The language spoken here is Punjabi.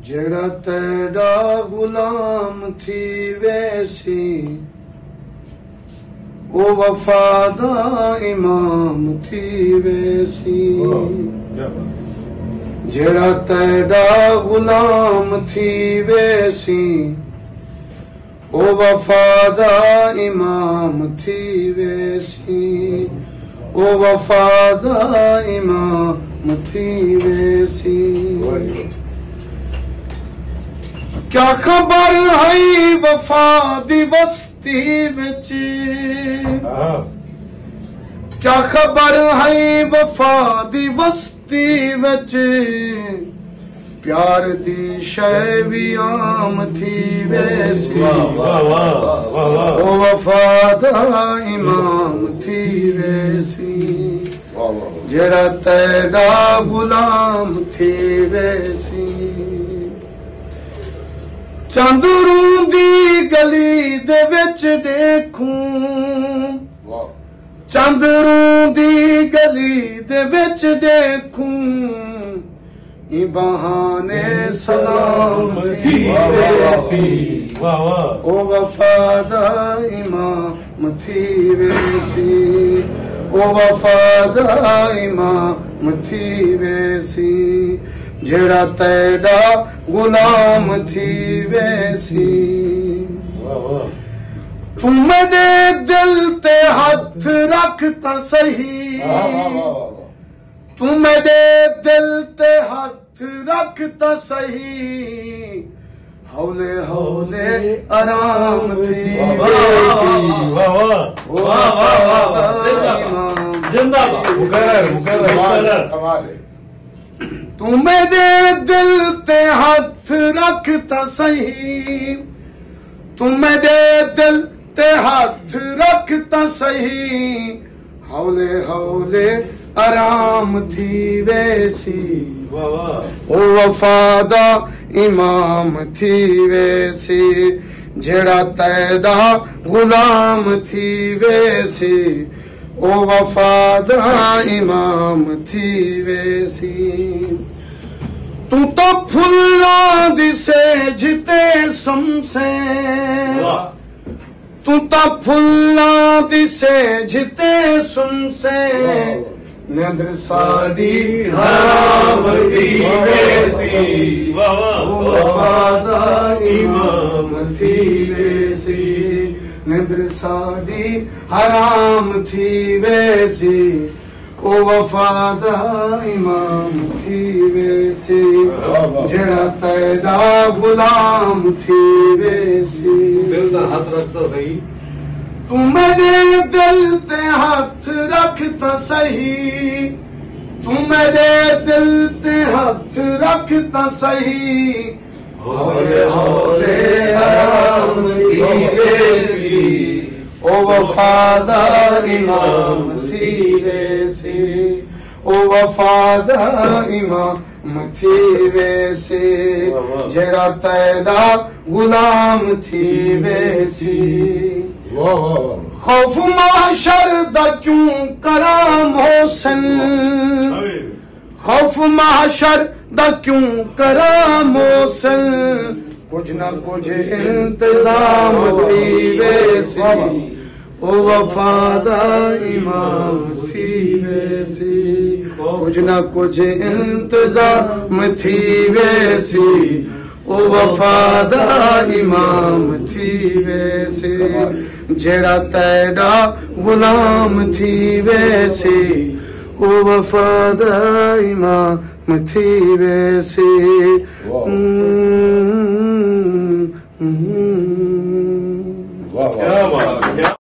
ਜਿਹੜਾ ਤੇਰਾ ਗੁਲਾਮ ਥੀ ਵੇਸੀ ਉਹ ਵਫਾ ਦਾ ਇਮਾਮ ਥੀ ਵੇਸੀ। ਜਿਹੜਾ ਤੇਰਾ ਗੁਲਾਮ ਥੀ ਵੇਸੀ ਉਹ ਵਫਾ ਦਾ ਇਮਾਮ ਥੀ ਵੇਸੀ। ओ वफ़ा क्या ख़बर वफ़ा दी बस्ती विच? क्या ख़बर हाई वफ़ादी बस्ती विच? प्यार दी शइ भी आम थी वैसी ओ वफ़ादा ਜਿਹੜਾ ਤੇਰਾ ਗੁਲਾਮ ਥੀ ਵੇਸੀ ਚੰਦਰੂ ਦੀ ਗਲੀ ਦੇ ਵਿੱਚ ਦੇਖੂੰ ਚੰਦਰੂ ਦੀ ਗਲੀ ਦੇ ਵਿੱਚ ਦੇਖੂੰ ਇਹ ਬਹਾਨੇ ਸਲਾਮ ਥੀ ਵੇਸੀ ਉਹ ਵਫਾ ਦਾ ਇਮਾਮ ਥੀ ਵੇਸੀ ਉਹ ਵਫਾ ਦਾ ਇਮਾਮ ਥੀ ਵੇਸੀ ਜਿਹੜਾ ਤੇਰਾ ਗੁਲਾਮ ਥੀ ਵੇਸੀ। ਤੂੰ ਮੇਰੇ ਦਿਲ ਤੇ ਹੱਥ ਰੱਖ ਤਾਂ ਸਹੀ। ਤੂੰ ਮੇਰੇ ਦਿਲ ਤੇ ਹੱਥ ਰੱਖ ਤਾਂ ਸਹੀ। ਹੌਲੇ ਹੌਲੇ ਆਰਾਮ ਥੀ ਵੇਸੀ। ਵਫਾ ਦਾ ਇਮਾਮ ਤੂੰ ਮੇਰੇ ਦਿਲ ਤੇ ਹੱਥ ਰੱਖ ਤਾਂ ਸਹੀ। ਤੂੰ ਮੇਰੇ ਦਿਲ ਤੇ ਹੱਥ ਰੱਖ ਤਾਂ ਸਹੀ। ਹੌਲੇ ਹੌਲੇ ਆਰਾਮ ਥੀ ਵੇਸੀ ਉਹ ਵਫਾ ਦਾ ਇਮਾਮ ਥੀ ਵੇਸੀ ਵੇਸੀ ਉਹ ਵਫਾ ਦਾ ਇਮਾਮ ਥੀ ਵੇਸੀ ਤੂੰ ਤਾਂ ਫੁੱਲਾਂ ਦੀ ਸੇਜ ਤੇ ਸਮਸੇ ਤੂੰ ਤਾਂ ਫੁੱਲਾਂ ਦੀ ਸੇਜ ਤੇ ਸੁਨਸੇ ਨਿੰਦਰ ਸਾਡੀ ਇਮਾਮ ਥੀ ਵੇਸੀ ਗੁਲਾਮ ਥੀ ਵੇਸੀ ਦਿਲ ਦਾ ਹੱਥ ਰੱਖਦਾ ਸਹੀ। ਤੂੰ ਮੇਰੇ ਦਿਲ ਤੇ ਹੱਥ ਰੱਖ ਤਾਂ ਸਹੀ। ਹੱਥ ਰੱਖ ਤਾਂ ਸਹੀ ਹੌਲੇ ਹੌਲੇ ਆਰਾਮ ਥੀ ਉਹ ਇਮਾਮ ਉਹ ਇਮਾਮ ਗੁਲਾਮ ਥੀ ਵੇਸੀ ਖੌਫ ਮਾਸ਼ਰ ਦਾ ਕਿਉਂ ਕਰਾਮ ਹੋਸਨ ਖੌਫ ਮਾਸ਼ਰ दा क्यों करा मोसल कुछ ना कुछ इंतजाम थी वे ओ वफादा इमाम थी वे सी। कुछ ना कुछ इंतजाम थी वे ओ वफादा इमाम थी वे सी। जेड़ा तेड़ा गुलाम थी वे ਥੀ ਵੇਸੀ ਉਹ ਵਫਾ ਦਾ